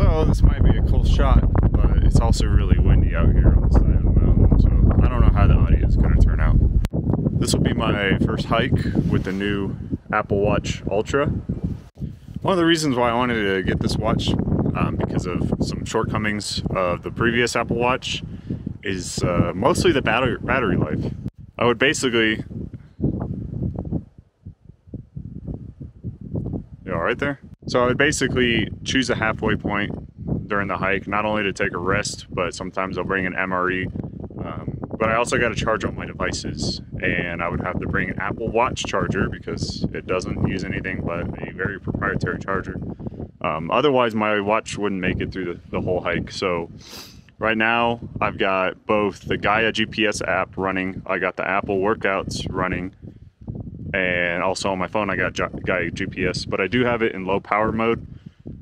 So this might be a cool shot, but it's also really windy out here on the side of the mountain, so I don't know how the audio is going to turn out. This will be my first hike with the new Apple Watch Ultra. One of the reasons why I wanted to get this watch, um, because of some shortcomings of the previous Apple Watch, is uh, mostly the battery, battery life. I would basically... You all right there? So I would basically choose a halfway point during the hike, not only to take a rest, but sometimes I'll bring an MRE. Um, but I also got to charge all my devices, and I would have to bring an Apple Watch charger because it doesn't use anything but a very proprietary charger. Um, otherwise, my watch wouldn't make it through the, the whole hike. So right now, I've got both the Gaia GPS app running, I got the Apple Workouts running, and also on my phone I got Gaia GPS, but I do have it in low power mode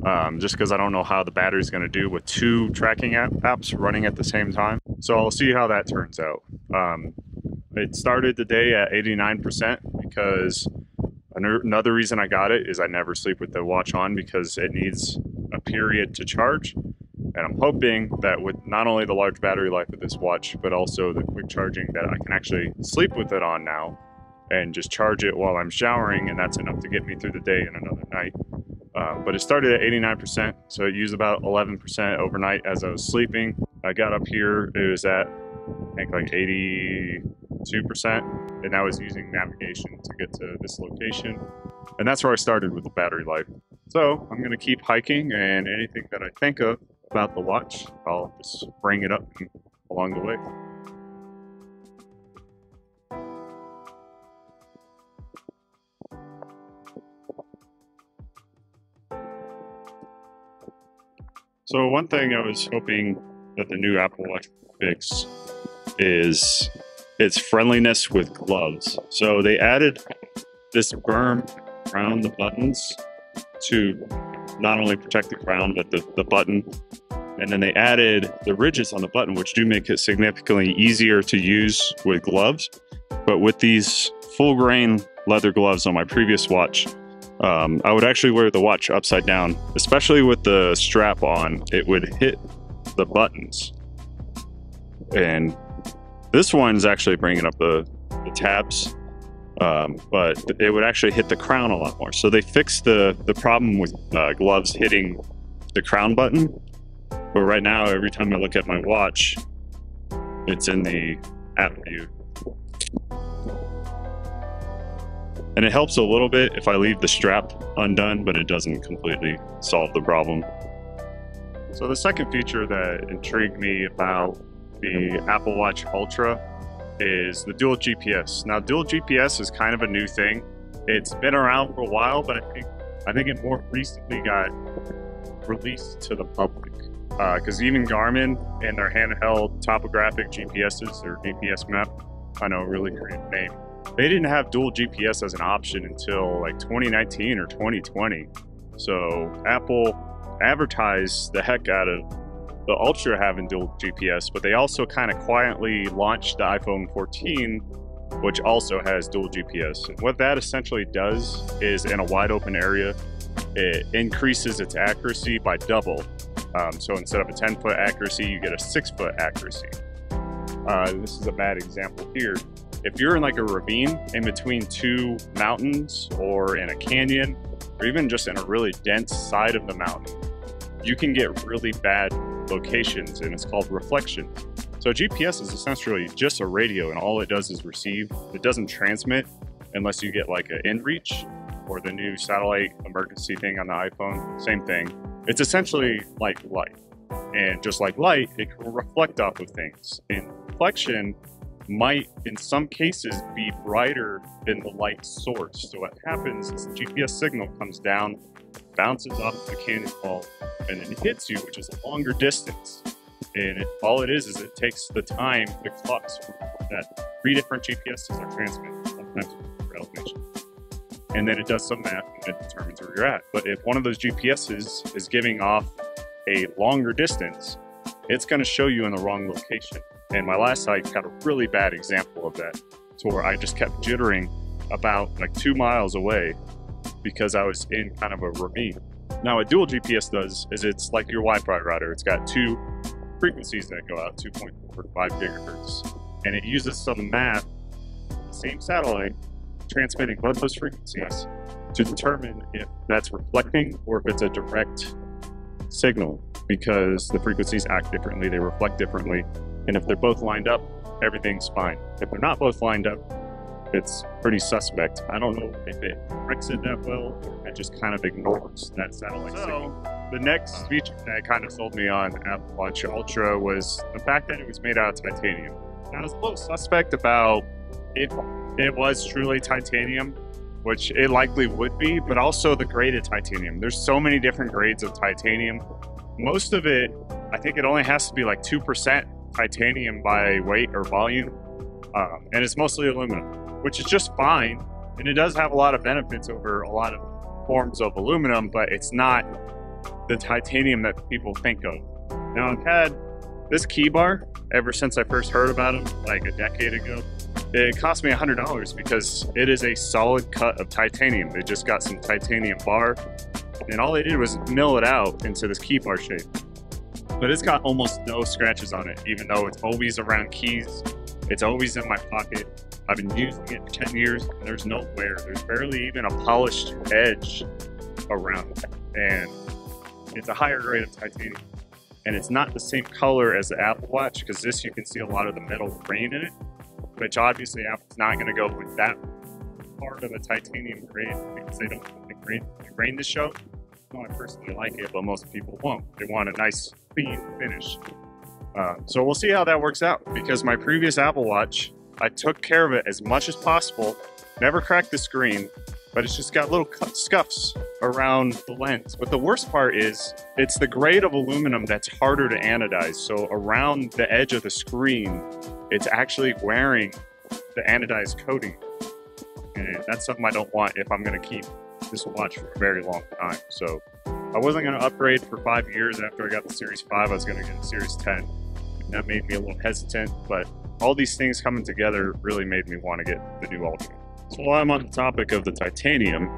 um, just because I don't know how the battery is going to do with two tracking app apps running at the same time. So I'll see how that turns out. Um, it started the day at 89% because another reason I got it is I never sleep with the watch on because it needs a period to charge. And I'm hoping that with not only the large battery life of this watch, but also the quick charging that I can actually sleep with it on now and just charge it while I'm showering, and that's enough to get me through the day and another night. Um, but it started at 89%, so it used about 11% overnight as I was sleeping. I got up here, it was at, I think, like 82%, and I was using navigation to get to this location. And that's where I started with the battery life. So I'm going to keep hiking, and anything that I think of about the watch, I'll just bring it up along the way. So one thing I was hoping that the new Apple Watch fix is its friendliness with gloves. So they added this berm around the buttons to not only protect the crown, but the, the button. And then they added the ridges on the button, which do make it significantly easier to use with gloves. But with these full grain leather gloves on my previous watch, um, I would actually wear the watch upside down, especially with the strap on. It would hit the buttons. And this one's actually bringing up the, the tabs, um, but it would actually hit the crown a lot more. So they fixed the, the problem with uh, gloves hitting the crown button. But right now, every time I look at my watch, it's in the app view. And it helps a little bit if I leave the strap undone, but it doesn't completely solve the problem. So the second feature that intrigued me about the Apple Watch Ultra is the dual GPS. Now dual GPS is kind of a new thing. It's been around for a while, but I think I think it more recently got released to the public. Because uh, even Garmin and their handheld topographic GPSs or GPS map, I know, really great name, they didn't have dual GPS as an option until like 2019 or 2020. So Apple advertised the heck out of the Ultra having dual GPS, but they also kind of quietly launched the iPhone 14, which also has dual GPS. And what that essentially does is in a wide open area, it increases its accuracy by double. Um, so instead of a 10 foot accuracy, you get a six foot accuracy. Uh, this is a bad example here. If you're in like a ravine in between two mountains or in a canyon, or even just in a really dense side of the mountain, you can get really bad locations and it's called reflection. So GPS is essentially just a radio and all it does is receive. It doesn't transmit unless you get like an inReach or the new satellite emergency thing on the iPhone, same thing. It's essentially like light. And just like light, it can reflect off of things. And reflection might, in some cases, be brighter than the light source. So what happens is the GPS signal comes down, bounces off the canyon wall, and then hits you, which is a longer distance. And it, all it is is it takes the time, the clocks that three different GPSs are transmitting, sometimes for elevation. And then it does some math and it determines where you're at. But if one of those GPSs is giving off a longer distance, it's going to show you in the wrong location. And my last hike had a really bad example of that, to where I just kept jittering about like two miles away because I was in kind of a ravine. Now, what dual GPS does is it's like your Wi-Fi router. It's got two frequencies that go out, 2.45 gigahertz, and it uses some math, same satellite, transmitting both those frequencies to determine if that's reflecting or if it's a direct signal because the frequencies act differently, they reflect differently, and if they're both lined up, everything's fine. If they're not both lined up, it's pretty suspect. I don't know if it corrects it that well or it just kind of ignores that satellite so, signal. The next uh, feature that kind of sold me on Apple Watch Ultra was the fact that it was made out of titanium. I was a little suspect about if it was truly titanium, which it likely would be, but also the grade of titanium. There's so many different grades of titanium. Most of it, I think it only has to be like 2% titanium by weight or volume, um, and it's mostly aluminum, which is just fine. And it does have a lot of benefits over a lot of forms of aluminum, but it's not the titanium that people think of. Now, I've had this key bar ever since I first heard about them, like a decade ago. It cost me $100 because it is a solid cut of titanium. They just got some titanium bar, and all they did was mill it out into this key bar shape. But it's got almost no scratches on it, even though it's always around keys. It's always in my pocket. I've been using it for 10 years, and there's no wear. There's barely even a polished edge around it. And it's a higher grade of titanium and it's not the same color as the Apple Watch because this you can see a lot of the metal grain in it, which obviously Apple's not going to go with that part of a titanium grain because they don't want the grain, the grain to show. I personally like it, but most people won't. They want a nice clean finish. Uh, so we'll see how that works out because my previous Apple Watch, I took care of it as much as possible, never cracked the screen, but it's just got little scuffs around the lens. But the worst part is it's the grade of aluminum that's harder to anodize. So around the edge of the screen, it's actually wearing the anodized coating. And that's something I don't want if I'm gonna keep this watch for a very long time. So I wasn't gonna upgrade for five years after I got the Series 5, I was gonna get the Series 10. That made me a little hesitant, but all these things coming together really made me want to get the new Ultra. So while I'm on the topic of the titanium,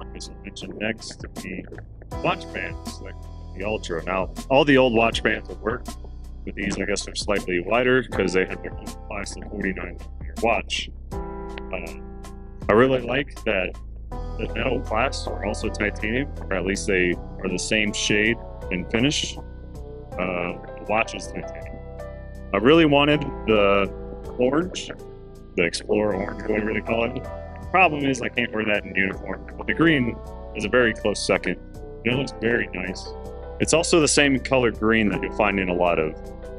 I mentioned next to the watch bands, like the Ultra. Now, all the old watch bands would work, but these, I guess, are slightly wider because they have their own class of 49 watch. Uh, I really like that the metal clasps are also titanium, or at least they are the same shade and finish. Uh, the watch is titanium. I really wanted the orange the Explorer orange, whatever they call it. The problem is I can't wear that in uniform. But the green is a very close second. It looks very nice. It's also the same color green that you'll find in a lot of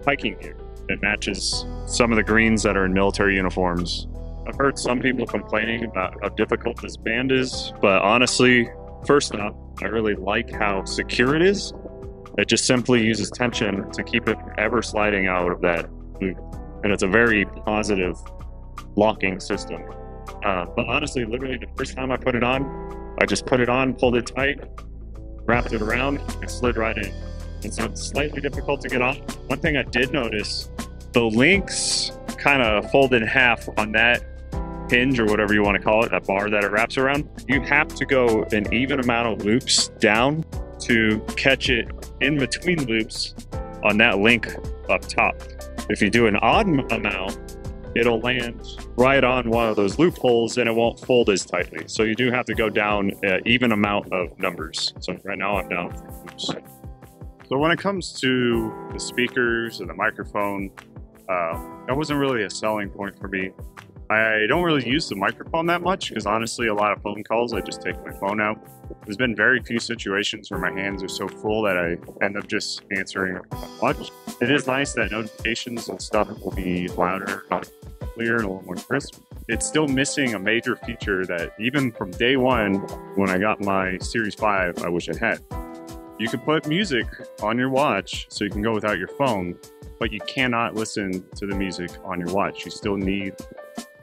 hiking gear. It matches some of the greens that are in military uniforms. I've heard some people complaining about how difficult this band is, but honestly, first off, I really like how secure it is. It just simply uses tension to keep it ever sliding out of that loop. And it's a very positive locking system. Uh, but honestly, literally the first time I put it on, I just put it on, pulled it tight, wrapped it around, and slid right in. And so it's slightly difficult to get off. One thing I did notice, the links kind of fold in half on that hinge or whatever you want to call it, that bar that it wraps around. You have to go an even amount of loops down to catch it in between loops on that link up top. If you do an odd amount, it'll land right on one of those loopholes and it won't fold as tightly. So you do have to go down an even amount of numbers. So right now I'm down three loops. So when it comes to the speakers and the microphone, uh, that wasn't really a selling point for me. I don't really use the microphone that much because honestly, a lot of phone calls, I just take my phone out. There's been very few situations where my hands are so full that I end up just answering watch. It is nice that notifications and stuff will be louder, clear, and a little more crisp. It's still missing a major feature that even from day one, when I got my Series 5, I wish I had. You can put music on your watch so you can go without your phone, but you cannot listen to the music on your watch. You still need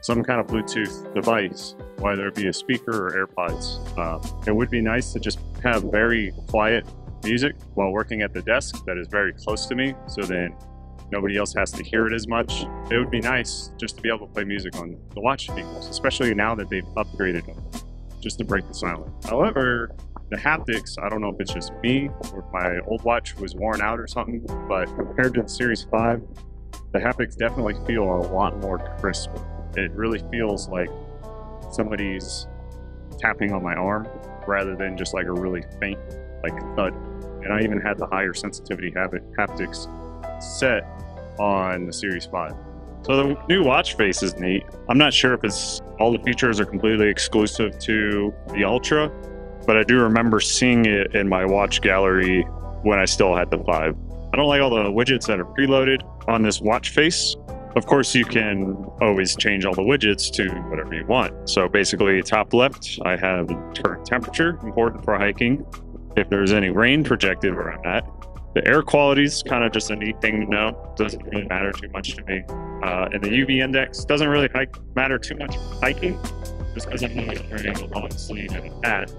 some kind of Bluetooth device, whether it be a speaker or AirPods. Uh, it would be nice to just have very quiet music while working at the desk that is very close to me, so then nobody else has to hear it as much. It would be nice just to be able to play music on the watch speakers, especially now that they've upgraded them. just to break the silence. However, the haptics, I don't know if it's just me or if my old watch was worn out or something, but compared to the Series 5, the haptics definitely feel a lot more crisp. It really feels like somebody's tapping on my arm rather than just like a really faint like thud. And I even had the higher sensitivity haptics set on the Series 5. So the new watch face is neat. I'm not sure if it's all the features are completely exclusive to the Ultra, but I do remember seeing it in my watch gallery when I still had the 5. I don't like all the widgets that are preloaded on this watch face. Of course, you can always change all the widgets to whatever you want. So basically, top left, I have current temperature, important for hiking. If there's any rain projected around that. The air quality is kind of just a neat thing to know. Doesn't really matter too much to me. Uh, and the UV index doesn't really hike, matter too much hiking, just because I'm always wearing a long sleeve and hat.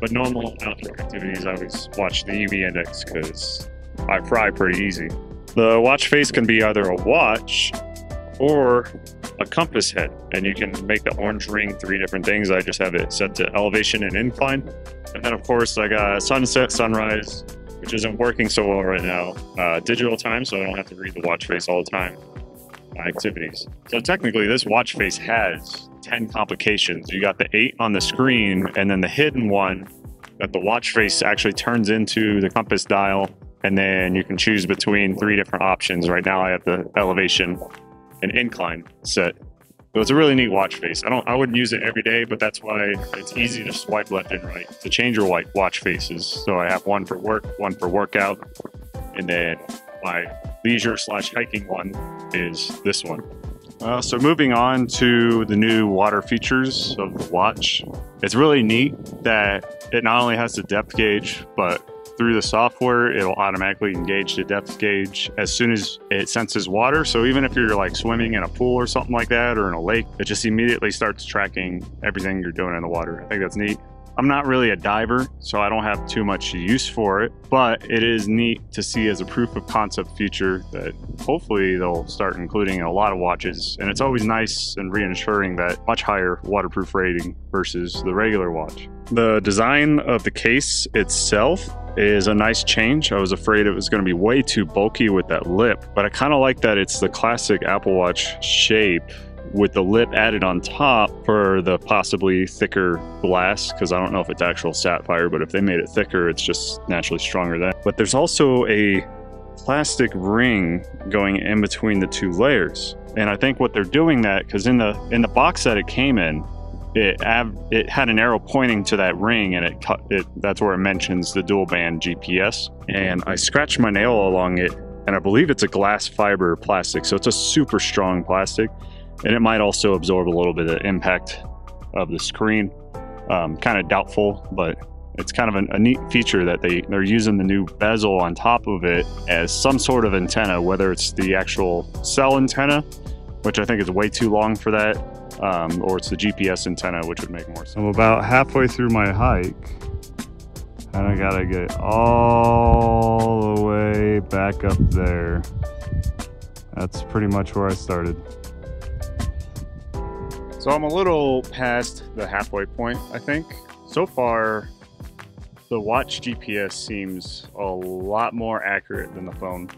But normal outdoor activities, I always watch the UV index because I fry pretty easy. The watch face can be either a watch or a compass head, and you can make the orange ring three different things. I just have it set to elevation and incline. And then, of course, I got sunset, sunrise, which isn't working so well right now. Uh, digital time, so I don't have to read the watch face all the time. My activities. So technically, this watch face has 10 complications. You got the eight on the screen, and then the hidden one that the watch face actually turns into the compass dial. And then you can choose between three different options. Right now, I have the elevation and incline set. So it's a really neat watch face. I don't, I wouldn't use it every day, but that's why it's easy to swipe left and right to change your white watch faces. So I have one for work, one for workout, and then my leisure slash hiking one is this one. Uh, so moving on to the new water features of the watch, it's really neat that it not only has the depth gauge, but through the software, it'll automatically engage the depth gauge as soon as it senses water. So even if you're like swimming in a pool or something like that, or in a lake, it just immediately starts tracking everything you're doing in the water. I think that's neat. I'm not really a diver, so I don't have too much use for it, but it is neat to see as a proof of concept feature that hopefully they'll start including in a lot of watches. And it's always nice and reassuring that much higher waterproof rating versus the regular watch. The design of the case itself is a nice change. I was afraid it was going to be way too bulky with that lip, but I kind of like that it's the classic Apple Watch shape with the lip added on top for the possibly thicker glass because I don't know if it's actual sapphire, but if they made it thicker, it's just naturally stronger than. But there's also a plastic ring going in between the two layers. And I think what they're doing that because in the in the box that it came in, it it had an arrow pointing to that ring and it cut it that's where it mentions the dual band GPS. And I scratched my nail along it and I believe it's a glass fiber plastic. So it's a super strong plastic and it might also absorb a little bit of impact of the screen. Um, kind of doubtful, but it's kind of an, a neat feature that they, they're using the new bezel on top of it as some sort of antenna, whether it's the actual cell antenna, which I think is way too long for that, um, or it's the GPS antenna, which would make more sense. I'm about halfway through my hike, and I gotta get all the way back up there. That's pretty much where I started. So I'm a little past the halfway point, I think. So far, the watch GPS seems a lot more accurate than the phone.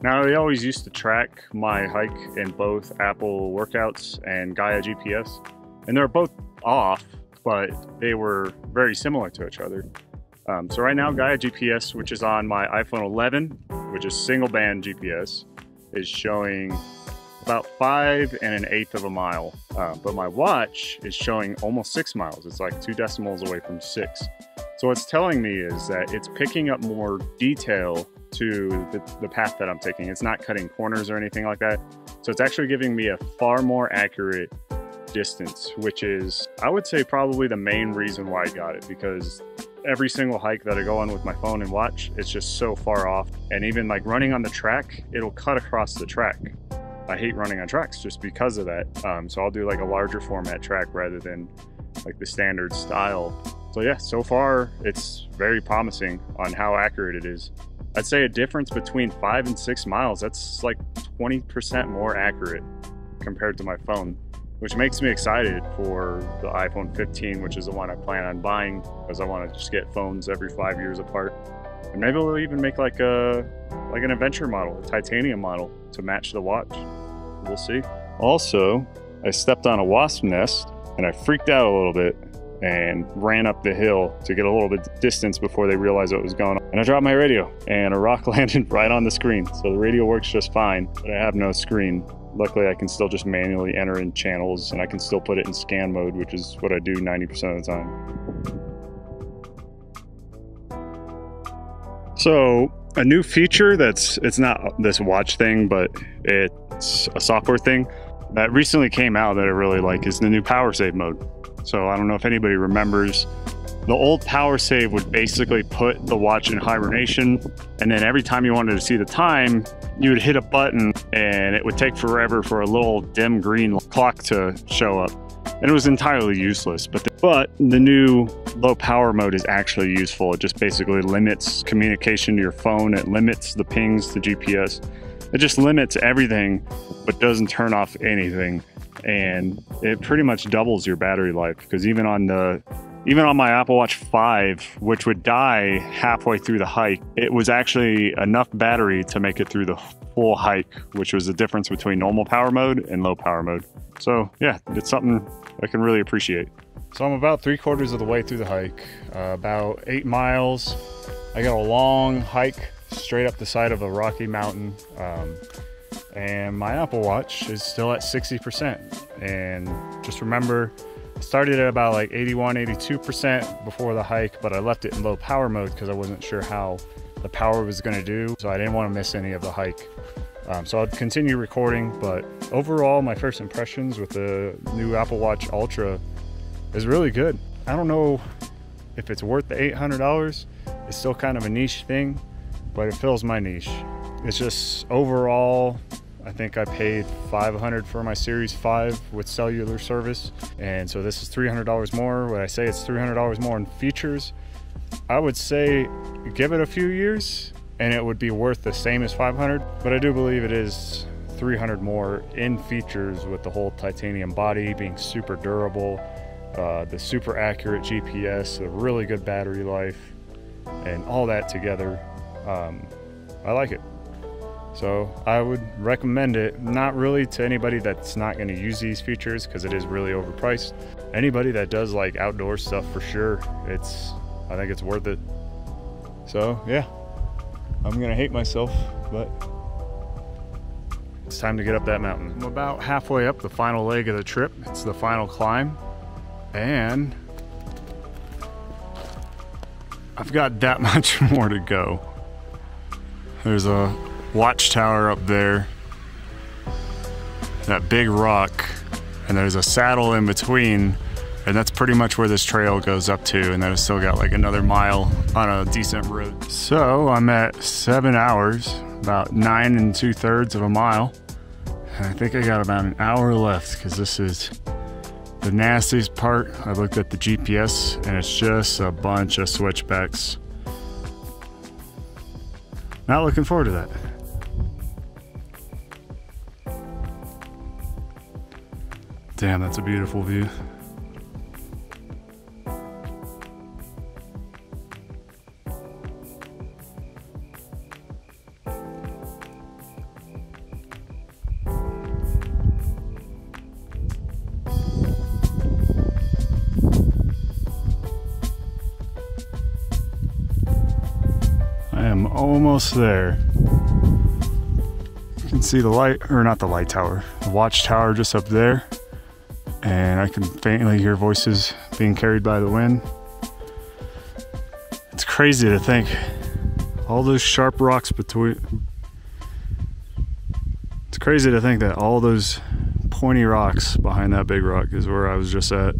Now, they always used to track my hike in both Apple Workouts and Gaia GPS, and they're both off, but they were very similar to each other. Um, so right now, Gaia GPS, which is on my iPhone 11, which is single band GPS, is showing about five and an eighth of a mile, uh, but my watch is showing almost six miles. It's like two decimals away from six. So what's telling me is that it's picking up more detail to the, the path that I'm taking. It's not cutting corners or anything like that. So it's actually giving me a far more accurate distance, which is, I would say, probably the main reason why I got it because every single hike that I go on with my phone and watch, it's just so far off. And even like running on the track, it'll cut across the track. I hate running on tracks just because of that. Um, so I'll do like a larger format track rather than like the standard style. So yeah, so far it's very promising on how accurate it is. I'd say a difference between five and six miles, that's like 20% more accurate compared to my phone. which makes me excited for the iPhone 15, which is the one I plan on buying because I want to just get phones every five years apart. And maybe we'll even make like a like an adventure model, a titanium model to match the watch. We'll see. Also, I stepped on a wasp nest and I freaked out a little bit and ran up the hill to get a little bit distance before they realized what was going on. And I dropped my radio and a rock landed right on the screen. So the radio works just fine, but I have no screen. Luckily, I can still just manually enter in channels and I can still put it in scan mode, which is what I do 90% of the time. So a new feature that's, it's not this watch thing, but it's a software thing that recently came out that I really like is the new power save mode. So I don't know if anybody remembers the old power save would basically put the watch in hibernation and then every time you wanted to see the time you would hit a button and it would take forever for a little dim green clock to show up. And it was entirely useless but the, but the new low power mode is actually useful. It just basically limits communication to your phone. It limits the pings to gps it just limits everything but doesn't turn off anything and it pretty much doubles your battery life because even on the even on my Apple Watch 5, which would die halfway through the hike, it was actually enough battery to make it through the full hike, which was the difference between normal power mode and low power mode. So yeah, it's something I can really appreciate. So I'm about three quarters of the way through the hike, uh, about eight miles. I got a long hike straight up the side of a rocky mountain. Um, and my Apple Watch is still at 60%. And just remember, started at about like 81, 82% before the hike, but I left it in low power mode because I wasn't sure how the power was going to do. So I didn't want to miss any of the hike. Um, so I'll continue recording, but overall, my first impressions with the new Apple Watch Ultra is really good. I don't know if it's worth the $800. It's still kind of a niche thing, but it fills my niche. It's just overall I think I paid 500 for my Series 5 with cellular service. And so this is $300 more. When I say it's $300 more in features, I would say give it a few years and it would be worth the same as 500. But I do believe it is 300 more in features with the whole titanium body being super durable, uh, the super accurate GPS, the really good battery life, and all that together. Um, I like it. So I would recommend it, not really to anybody that's not going to use these features because it is really overpriced. Anybody that does like outdoor stuff for sure, it's I think it's worth it. So yeah, I'm gonna hate myself, but it's time to get up that mountain. I'm about halfway up the final leg of the trip. It's the final climb, and I've got that much more to go. There's a watchtower up there. That big rock. And there's a saddle in between. And that's pretty much where this trail goes up to. And then it's still got like another mile on a decent road. So I'm at seven hours, about nine and two thirds of a mile. And I think I got about an hour left because this is the nastiest part. I looked at the GPS and it's just a bunch of switchbacks. Not looking forward to that. Damn, that's a beautiful view. I am almost there. You can see the light, or not the light tower, the watchtower just up there and I can faintly hear voices being carried by the wind. It's crazy to think all those sharp rocks between. It's crazy to think that all those pointy rocks behind that big rock is where I was just at.